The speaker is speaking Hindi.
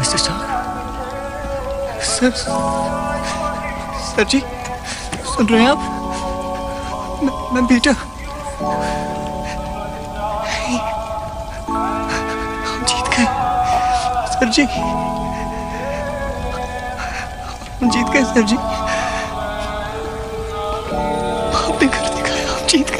mister Shah sir sir ji सुन रहे हैं आप मैं, बेटा हम जीत गए सर जी हम जीत गए सर जी आपने कर दिखाया हम जीत गए